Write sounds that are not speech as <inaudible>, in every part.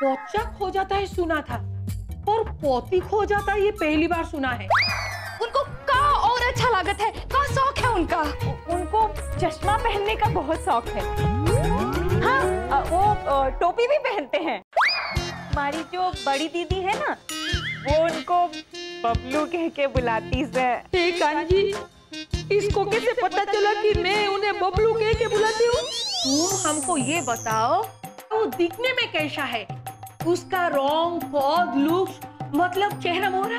पोचा खो जाता है सुना था और पोती खो जाता है ये पहली बार सुना है। उनको का और अच्छा लागत है? का शौक है उनका? उनको चश्मा पहनने का बहुत शौक है। हाँ वो टोपी भी पहनते हैं। हमारी जो बड़ी दीदी है ना वो उनको बबलू कह के बुलाती से हे कांजी इसको कैसे पता चला कि मैं उन्हें बबलू कह के बुलाती हूँ? तुम हमको ये बताओ वो दिखने में कैसा है? उसका रंग पौध लुक्स मतलब चेहरा मोहरा?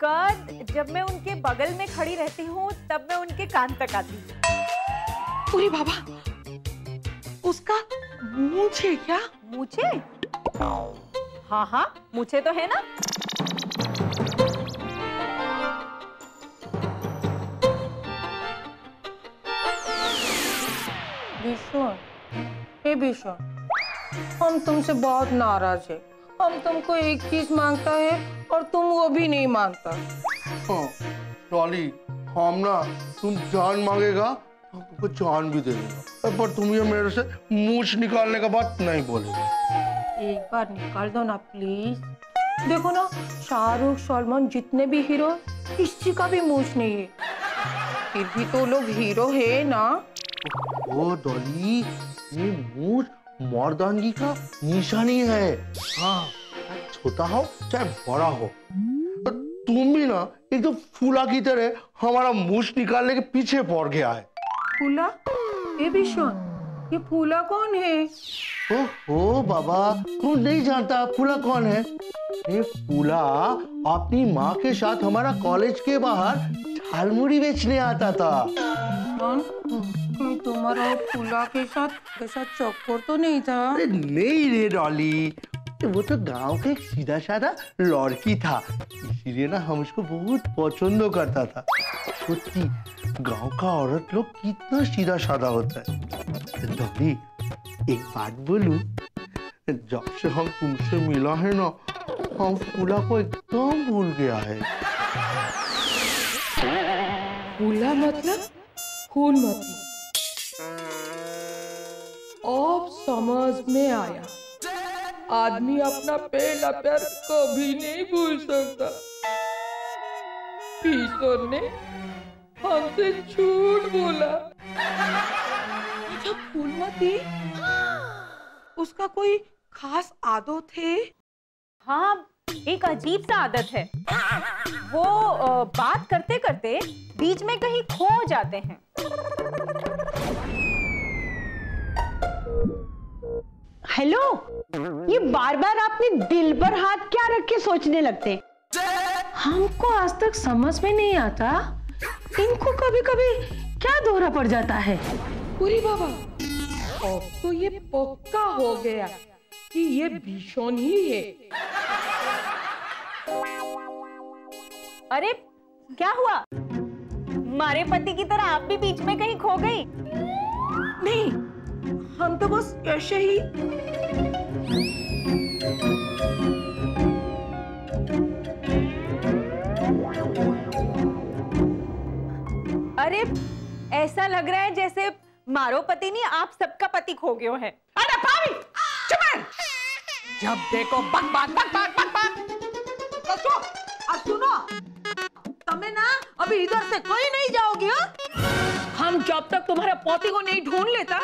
कद जब मैं उनके बगल में खड़ी रहती हूँ तब मैं उनके कान तक आती हूँ। पूरी बाबा उसका मुझे क्या? मुझे? हाँ हाँ मुझे तो है ना। भीषण हे भीषण हम तुमसे बहुत नाराज़ है। हम तुमको एक चीज़ माँगता है और तुम वो भी नहीं माँगता। हाँ, डॉली हम ना तुम जान मांगेगा तो तुमको जान भी दे देगा। पर तुम ये मेरे से मूछ निकालने का बात नहीं बोलेगा। एक बार निकाल दो ना प्लीज़ देखो ना शाहरुख सलमान जितने भी हीरो किसी का भी मूछ नहीं है। फिर भी तो लोग हीरो है ना। ओ डॉली ये मूछ मर्दानगी का निशानी है। हाँ छोटा हो, चाहे बड़ा हो। तुम भी ना, एकदम फूला की तरह हमारा मूछ निकालने के पीछे पड़ गया है। फूला? ए भीषण ये फूला कौन है? ओहो बाबा तू नहीं जानता फूला कौन है? ये फूला अपनी माँ के साथ हमारा कॉलेज के बाहर झालमुड़ी बेचने आता था। कौन? तुम्हारा फूला के साथ ऐसा चक्कर तो नहीं था? नहीं रे डॉली। वो तो गाँव का एक सीधा साधा लड़की था। इसीलिए ना हम उसको बहुत पसंद करता था। सच्ची गाँव का औरत लोग कितना सीधा साधा होता है। डॉली एक बात बोलूँ, जब से हम तुमसे मिला है ना, हम फूला को एकदम भूल गया है। फूला मतलब? फूलमती अब समझ में आया। आदमी अपना पहला प्यार कभी नहीं भूल सकता। ईश्वर ने हमसे झूठ बोला। अच्छा फूलमती उसका कोई खास आदत है? हाँ एक अजीब सा आदत है। वो बात करते करते बीच में कहीं खो जाते हैं। हेलो? ये बार बार आपने दिल पर हाथ क्या रख के सोचने लगते हमको आज तक समझ में नहीं आता इनको कभी कभी क्या दौरा पड़ जाता है। पूरी बाबा अब तो ये पक्का हो गया कि ये भीषण ही है। अरे क्या हुआ? मारे पति की तरह आप भी बीच में कहीं खो गई? नहीं हम तो बस ऐसे ही। अरे, ऐसा लग रहा है जैसे मारो पति नहीं, आप सबका पति खो गयो है। अरे भाभी, चुप जब देखो, बक बक बक बक बक बक। तो सो अब सुनो। तमे ना अभी इधर से कोई नहीं जाओगे हाँ? हम जब तक तुम्हारे पोती को नहीं ढूंढ लेता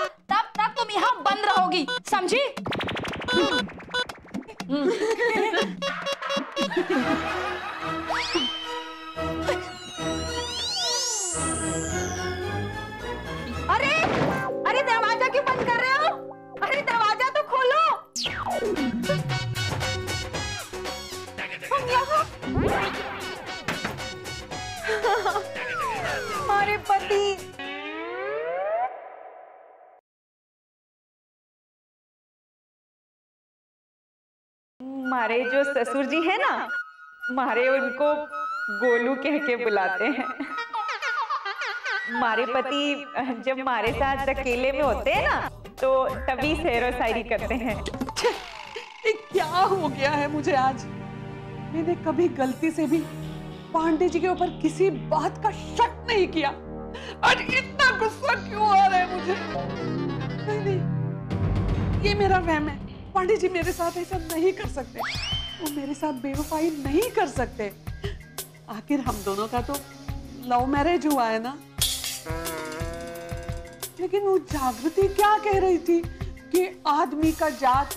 यहाँ बंद रहोगी, समझी? अरे अरे दरवाज़ा क्यों बंद कर रहे हो? अरे दरवाज़ा तो खोलो। यहाँ हमारे पति। मारे जो ससुर जी है ना, मारे उनको गोलू कह के बुलाते हैं। मारे पति, जब हमारे साथ अकेले में होते हैं ना तो तभी सैरो शायरी करते हैं। क्या हो गया है मुझे आज? मैंने कभी गलती से भी पांडे जी के ऊपर किसी बात का शक नहीं किया। आज इतना गुस्सा क्यों आ रहा है मुझे? नहीं नहीं, ये मेरा वहम है। पांडे जी मेरे साथ ऐसा नहीं कर सकते। वो मेरे साथ बेवफाई नहीं कर सकते। आखिर हम दोनों का तो लव मैरिज हुआ है ना? लेकिन वो जागृति क्या कह रही थी कि आदमी का जात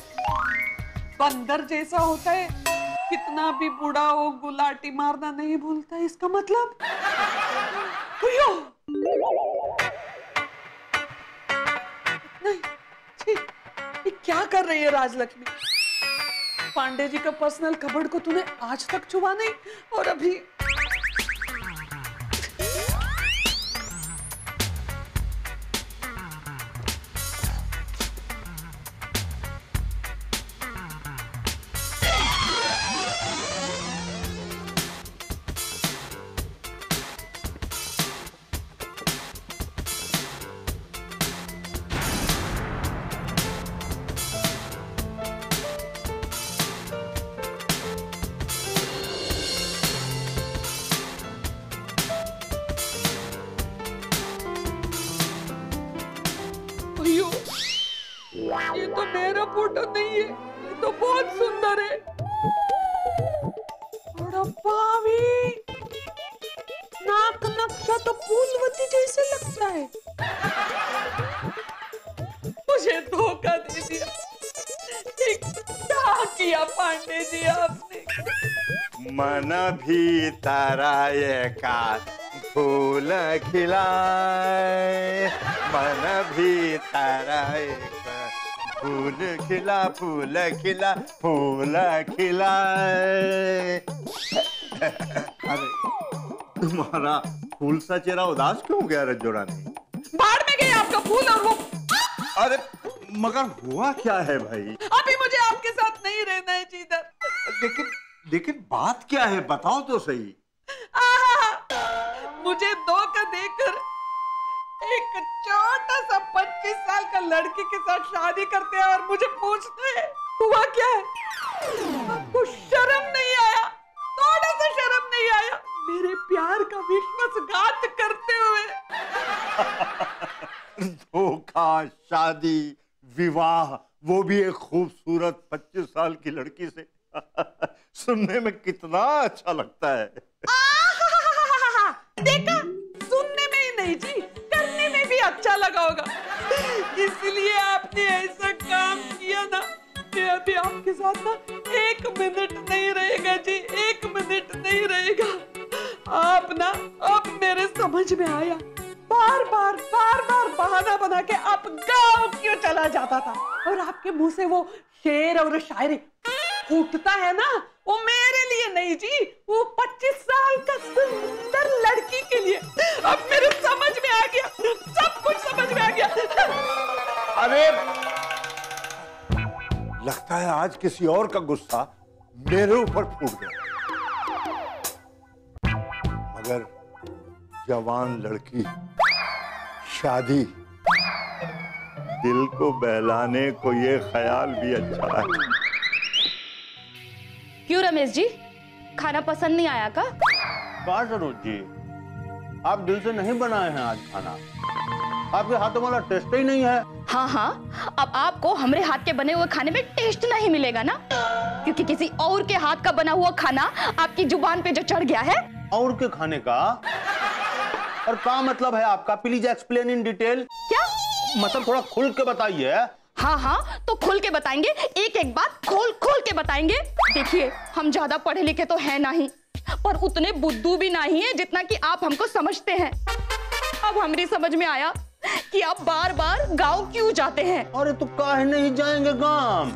बंदर जैसा होता है। कितना भी बूढ़ा हो, गुलाटी मारना नहीं भूलता, इसका मतलब? नहीं। क्या कर रही है राजलक्ष्मी? पांडे जी का पर्सनल कबड़ को तूने आज तक छुआ नहीं और अभी फ़ोटो नहीं है। ये तो बहुत सुंदर है। नाक नक्शा तो फूलवती जैसे लगता है। मुझे धोखा दे दिया। ये क्या किया पांडे जी आपने। मन भी ताराए का फूल खिलाए। मन भी तारा का फूल खिला फूल खिला फूल खिलाए अरे तुम्हारा फूल सा चेहरा उदास क्यों हो गया रज्जो रानी बाढ़ में गए आपका फूल और वो अरे मगर हुआ क्या है भाई? अभी मुझे आपके साथ नहीं रहना है जीदर। लेकिन लेकिन बात क्या है बताओ तो सही! मुझे धोखा देकर एक सा पच्चीस साल का लड़की के साथ शादी करते हैं और मुझे पूछते हैं हुआ क्या है? आपको शर्म नहीं आया? थोड़ा सा शर्म नहीं आया? मेरे प्यार का विश्वासघात करते हुए। धोखा शादी विवाह वो भी एक खूबसूरत 25 साल की लड़की से। <laughs> सुनने में कितना अच्छा लगता है। देखा? सुनने में ही नहीं जी करने में भी अच्छा लगा होगा। इसलिए आपने ऐसा काम किया ना मैं अभी आपके साथ ना एक मिनट नहीं रहेगा जी, एक मिनट नहीं रहेगा। आप ना अब मेरे समझ में आया। बार बार बार बार बहाना बना के आप गाँव क्यों चला जाता था? और आपके मुँह से वो शेर और शायरी फूटता है ना, वो लिए नहीं जी वो 25 साल का सुंदर लड़की के लिए। अब मेरे समझ में आ गया सब कुछ समझ में आ गया। अरे! लगता है आज किसी और का गुस्सा मेरे ऊपर फूट गया। मगर जवान लड़की शादी दिल को बहलाने को ये ख्याल भी अच्छा है। क्यों रमेश जी? खाना पसंद नहीं आया का? का सरोज जी आप दिल से नहीं बनाए हैं आज खाना। आपके हाथों वाला टेस्ट ही नहीं है। हाँ हाँ। अब आपको हमारे हाथ के बने हुए खाने में टेस्ट नहीं मिलेगा ना? क्योंकि किसी और के हाथ का बना हुआ खाना आपकी ज़ुबान पे जो चढ़ गया है। और के खाने का? और का मतलब है आपका? प्लीज़ एक्सप्लेन इन डिटेल क्या? मतलब थोड़ा खुल के बताइए। हाँ हाँ तो खोल के बताएँगे एक एक बात खोल खोल के बताएँगे। देखिए हम ज़्यादा पढ़े लिखे तो है नहीं पर उतने बुद्धू भी नहीं है जितना कि आप हमको समझते हैं। अब हमारी समझ में आया कि आप बार बार गाँव क्यों जाते हैं? अरे तो काहे नहीं जाएँगे गाँव?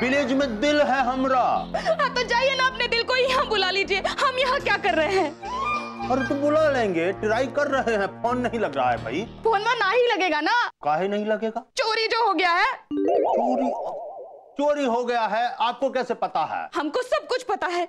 विलेज में दिल है हमरा। हाँ तो जाइए ना अपने दिल को यहाँ बुला लीजिए। हम यहाँ क्या कर रहे हैं? अरे तो बुला लेंगे ट्राई कर रहे हैं। फ़ोन नहीं लग रहा है भाई। फ़ोन में ना ही लगेगा ना। काहे नहीं लगेगा? चोरी जो हो गया है। चोरी चोरी हो गया है आपको कैसे पता है? हमको सब कुछ पता है।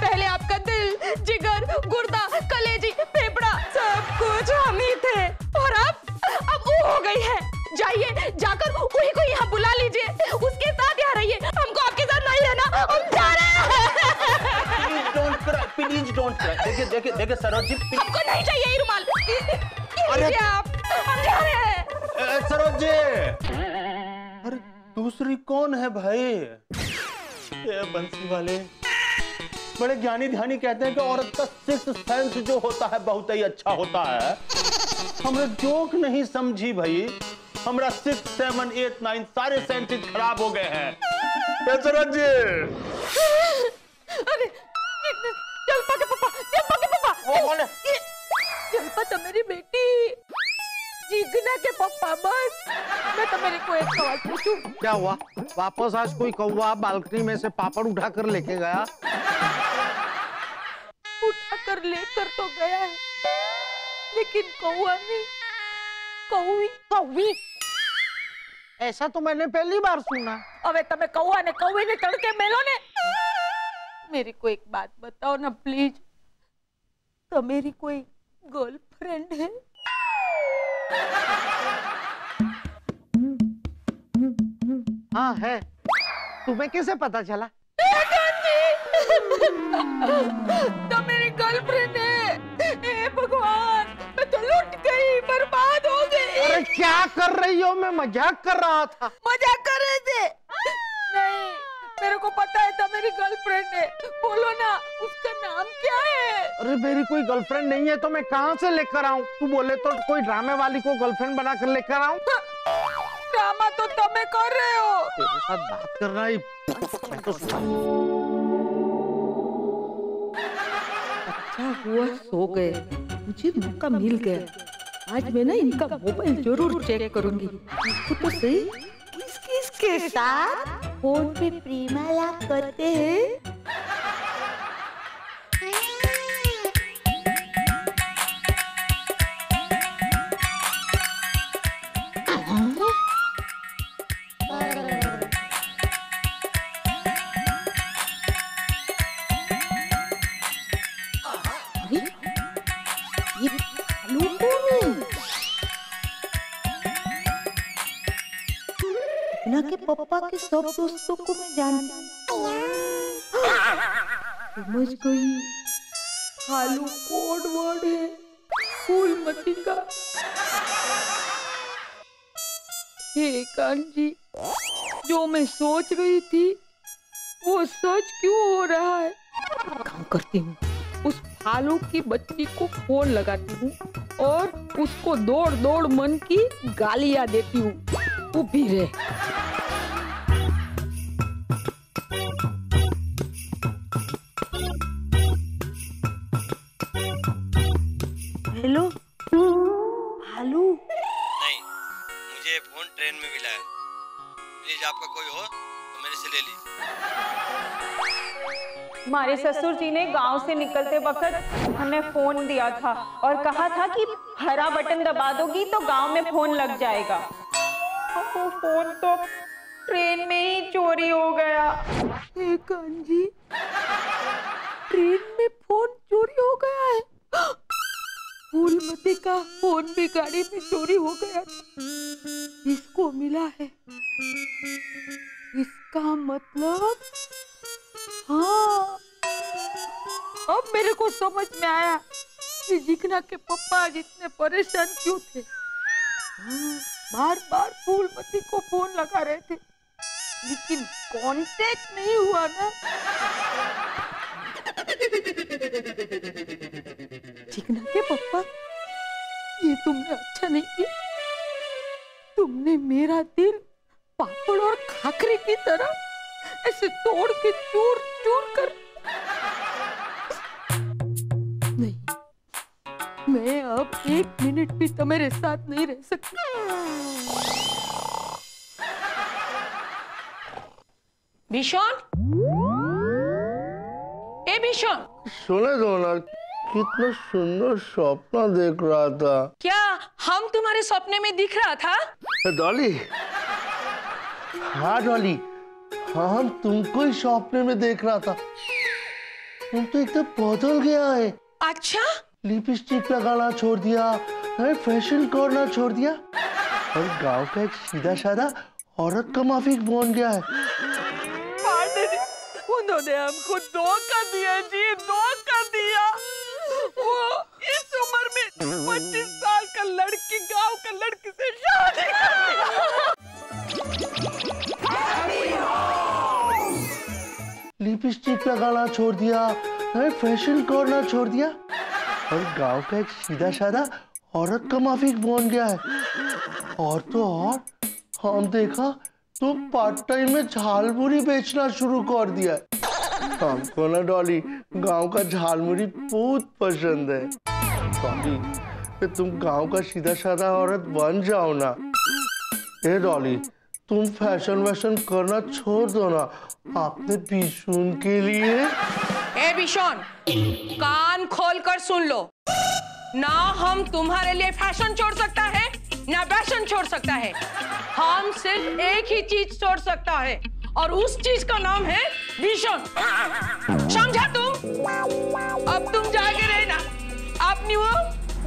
पहले आपका दिल जिगर गुर्दा कलेजी फेफड़ा सब कुछ हम ही थे। और अब अब वो हो गई है। जाइए जाकर वही को यहाँ बुला लीजिए। उसके साथ यहाँ रहिए। हमको आपके साथ नहीं रहना। हम जा रहे हैं। क्राई प्लीज़ डोंट क्राई देखिए देखिए देखिए सरोज जी हमको नहीं चाहिए ये रुमाल। ये आप हम जा रहे हैं। सरोज! जी अरे दूसरी कौन है भाई? ये बंसी वाले। बड़े ज्ञानी ध्यानी कहते हैं कि औरत का सिक्स सेंस जो होता है बहुत ही अच्छा होता है। हमने जोक नहीं समझी भाई। हमारा सिक्स सेवन एट नाइन सारे सेंसेस खराब हो गए हैं। जी <laughs> अरे जलपा के पापा जलपा के पापा वो कौन है? ये तो मेरी बेटी। जिगना के पापा बस। मैं तो मेरे को एक सवाल पूछूँ। क्या हुआ? वापस आज कोई कौवा बालकनी में से पापड़ उठा कर लेके गया? उठा कर लेकर तो गया है लेकिन कौआ नहीं। कौवी। कौवी? ऐसा तो मैंने पहली बार सुना। अबे तमे कौआ ने कौवे ने तड़के मेलो ने मेरी को एक बात बताओ ना प्लीज़ तो मेरी कोई गर्लफ्रेंड है? हाँ है। तुम्हें कैसे पता चला? तो मेरी गर्लफ्रेंड है। ए भगवान मैं तो लुट गई बर्बाद हो गई। अरे क्या कर रही हो? मैं मज़ाक कर रहा था। मज़ाक कर रहे थे? मेरे को पता है था मेरी गर्लफ्रेंड है बोलो ना उसका नाम क्या है? अरे मेरी कोई गर्लफ्रेंड नहीं है तो मैं कहाँ से लेकर आऊँ? तू बोले तो कोई ड्रामे वाली को गर्लफ्रेंड बना कर लेकर आऊँ? ड्रामा तो तुम्हें कर रहे हो। तेरे साथ बात करना ही मैं तो अच्छा हुआ सो गए। मुझे मौका मिल गया। आज मैं ना इनका मोबाइल ज़रूर चेक करूँगी। तो सही? किस किस के साथ? फ़ोन पे प्रेमालाप करते हैं। टीना के पापा के सब दोस्तों को मैं जानती समझ गई भालू कोड वर्ड है। फूलमती का हे कांजी, जो मैं सोच रही थी, वो सच क्यों हो रहा है? काम करती हूँ, उस भालू की बच्ची को फ़ोन लगाती हूँ और उसको दौड़ दौड़ मन की गालियाँ देती हूँ। उभी रहे। ये फ़ोन ट्रेन में मिला है। प्लीज़ आपका कोई हो तो मेरे से ले लीजिए। हमारे ससुर जी ने गाँव से निकलते वक्त हमें फ़ोन दिया था और कहा था कि हरा बटन दबा दोगी तो गाँव में फ़ोन लग जाएगा। वो फ़ोन तो ट्रेन में ही चोरी हो गया। हे कांजी ट्रेन में फ़ोन चोरी हो गया है। फूलमती का फ़ोन भी गाड़ी में चोरी हो गया था। इसको मिला है? इसका मतलब? हाँ। अब मेरे को समझ में आया कि जिगना के पप्पा आज इतने परेशान क्यों थे। हाँ, बार बार फूलमती को फ़ोन लगा रहे थे। लेकिन कांटेक्ट नहीं हुआ ना। चिकना के पप्पा। ये तुमने अच्छा नहीं किया। तुमने मेरा दिल पापड़ और खाखरे की तरह ऐसे तोड़ के चूर चूर कर नहीं मैं अब एक मिनट भी तुम्हारे साथ नहीं रह सकती। भीषण? ए भीषण। सुने दो ना। कितना सुंदर सपना देख रहा था। क्या हम तुम्हारे सपने में दिख रहा था? डॉली। हाँ डॉली। हाँ हम तुमको ही सपने में देख रहा था। तुम तो एकदम बदल गया है। अच्छा? लिपस्टिक लगाना छोड़ दिया अरे फ़ैशन करना छोड़ दिया। और गाँव का एक सीधा साधा औरत का माफिक बन गया है। उन्होंने हमको धोखा दिया जी धोखा। जाओ कर लड़की से शादी लिपस्टिक लगाना छोड़ दिया फ़ैशन करना छोड़ दिया। और गाँव का एक सीधा साधा औरत का माफिक बन गया है। और तो और, हम देखा तो पार्ट टाइम में झालमुरी बेचना शुरू कर दिया हमको ना, डॉली, गाँव का झालमुरी बहुत पसंद है। डॉली ये तुम गाँव का सीधा साधा औरत बन जाओ ना। ए, डॉली, तुम फ़ैशन वैशन करना छोड़ दो ना। आपने पीछून के लिए ए बिशॉन कान खोल कर सुन लो। ना हम तुम्हारे लिए फ़ैशन छोड़ सकता है, ना फ़ैशन छोड़ सकता है। हम सिर्फ़ एक ही चीज़ छोड़ सकता है, और उस चीज़ का नाम है विशन समझा तुम? अब तुम जाके रहना। अपनी वो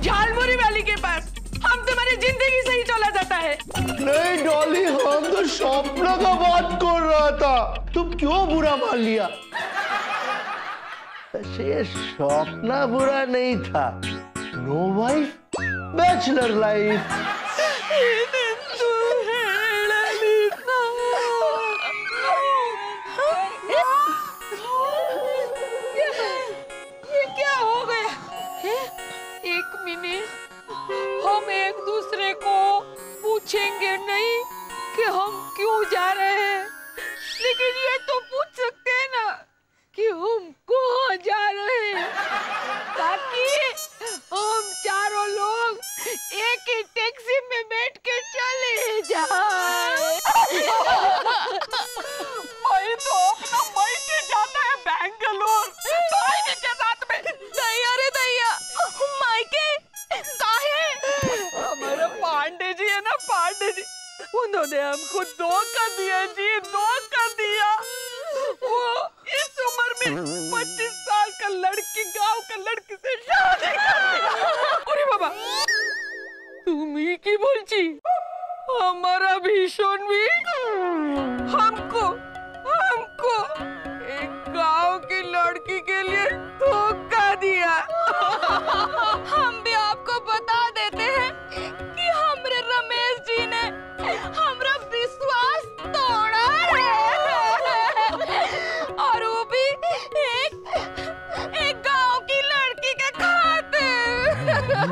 झालमुरी वाली के पास। हम तुम्हारी ज़िंदगी से ही चला जाता है। नहीं डॉली हम तो स्वप्न का बात कर रहा था। तुम क्यों बुरा मान लिया? ये स्वप्न बुरा नहीं था। नो वाइफ बैचलर लाइफ पूछेंगे नहीं कि हम क्यों जा रहे हैं। लेकिन ये तो पूछ सकते हैं ना कि हम कहाँ जा रहे हैं। ताकि हम चारों लोग एक ही टैक्सी में बैठ के चले जाए। <laughs>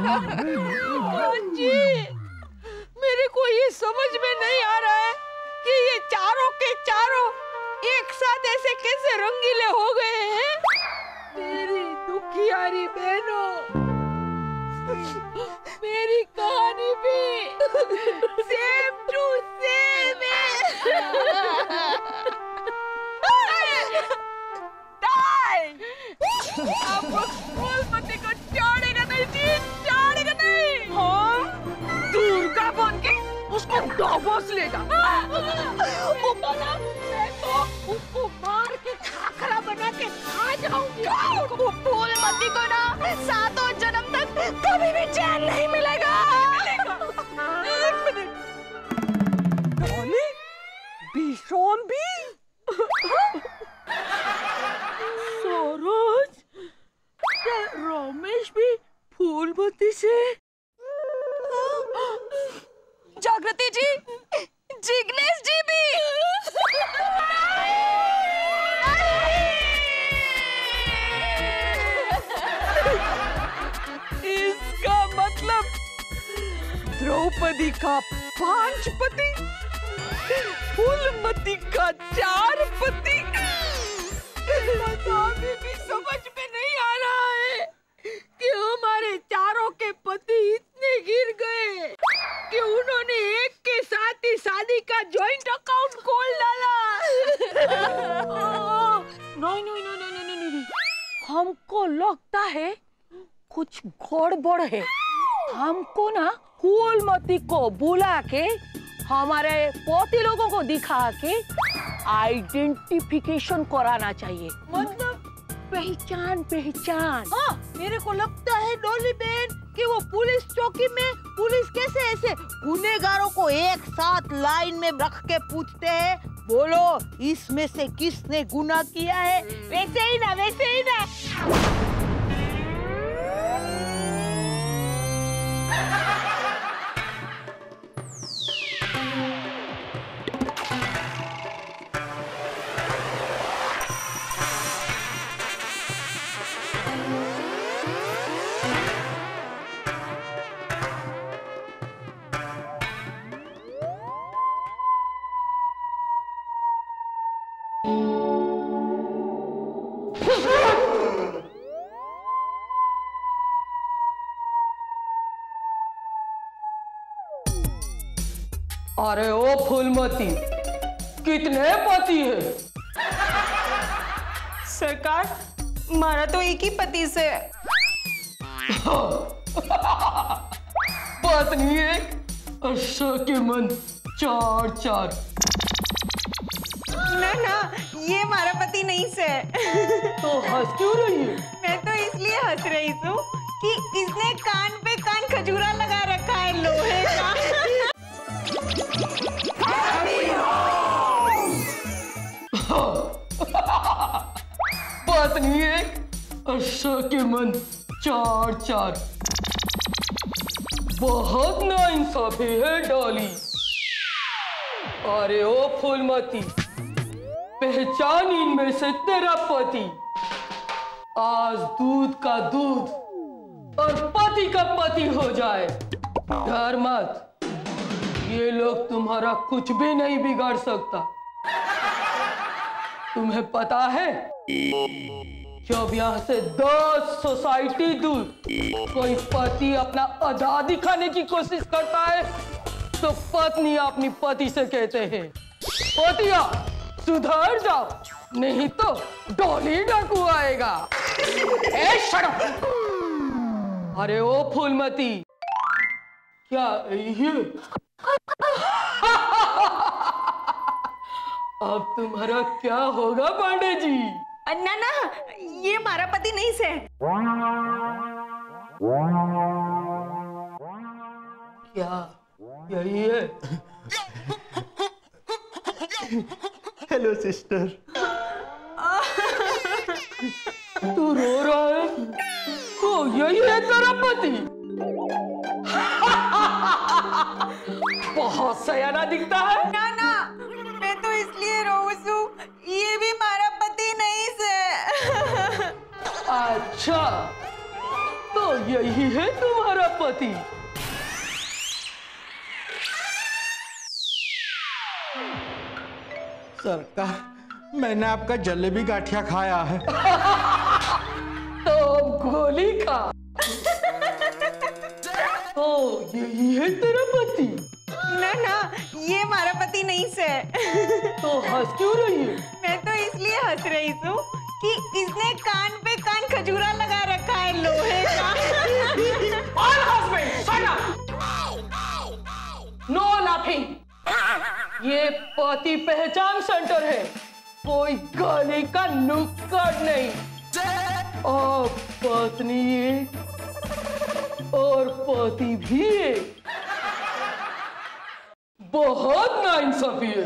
<laughs> मेरे को ये समझ में नहीं आ रहा है कि ये चारों के चारों एक साथ ऐसे कैसे रंगीले हो गए हैं। मेरी दुखियारी बहनों, मेरी कहानी भी सेम लेगा बना मैं तो के खाखरा बना के खा जाऊँगी को ना सातों जन्म तक कभी भी चैन नहीं गड़बड़ है। हमको ना फूलमती को बुला के हमारे पोती लोगों को दिखा के आइडेंटिफिकेशन कराना चाहिए। मतलब पहचान पहचान। हाँ मेरे को लगता है डोली बहन कि वो पुलिस चौकी में पुलिस कैसे ऐसे गुनेगारों को एक साथ लाइन में रख के पूछते हैं बोलो इसमें से किसने गुना किया है? वैसे ही ना वैसे ही ना। अरे ओ फूलमती कितने पति है? सरकार मारा तो एक ही पति से। पत्नी एक अच्छा के मन चार चार। ना ना ये हमारा पति नहीं से तो हंस क्यों रही है? मैं तो इसलिए हंस रही हूँ कि इसने कान पे कान खजूरा लगा रखा है लोहे का। पत्नी एक अच्छा के मन चार चार। बहुत नाइंसाफी है डॉली। अरे ओ फूलमती पहचान इनमें से तेरा पति। आज दूध का दूध और पति का पति हो जाए। डर मत। ये लोग तुम्हारा कुछ भी नहीं बिगाड़ सकता। तुम्हें पता है जब यहाँ से दस सोसाइटी दूर कोई पति अपना अदा दिखाने की कोशिश करता है तो पत्नी अपनी पति से कहते हैं, पतिया, सुधर जाओ, नहीं तो डोली डाकू आएगा। ए अरे ओ फूलमती, क्या अब तुम्हारा क्या होगा पांडे जी? ना ना ये मारा पति नहीं से। क्या? यही है? हेलो सिस्टर तू रो रहा है? तो यही है तेरा पति। बहुत सयाना दिखता है। ना ना यही है तुम्हारा पति। सरकार मैंने आपका जलेबी गाठिया खाया है? <laughs> तो गोली खा। <laughs> तो यही है तेरा पति। ना ना ये हमारा पति नहीं से <laughs> तो हंस क्यों रही है? मैं तो इसलिए हंस रही हूँ कि इसने कान पे कान खजूरा लगा Laughing. ये पति पहचान सेंटर है। कोई गली का नुक्कड़ नहीं। और पत्नी और पति भी एक बहुत नाइंसाफी है।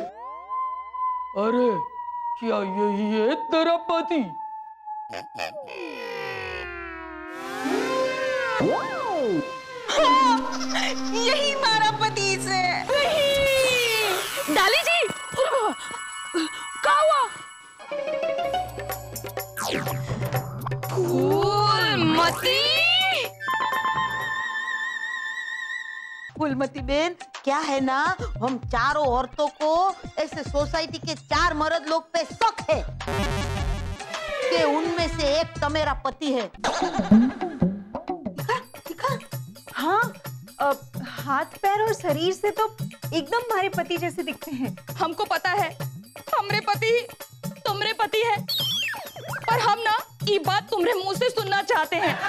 अरे, क्या यही है तेरा पति? यही हमारा पति फूलमती बेन क्या है ना? हम चारों औरतों को ऐसे सोसाइटी के चार मर्द लोग पे शक है कि उनमें से एक तो मेरा पति है। हाँ अ, हाथ पैर और शरीर से तो एकदम हमारे पति जैसे दिखते हैं। हमको पता है हमरे पति तुमरे पति है। पर हम ना ये बात तुम्हारे मुँह से सुनना चाहते हैं।